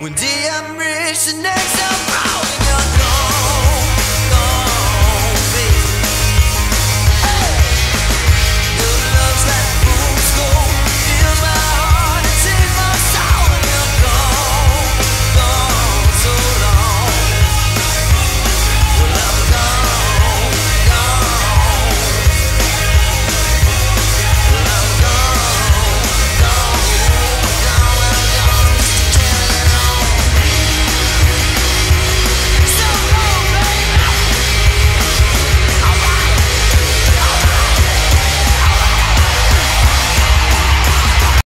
One day I'm rich, the next I'm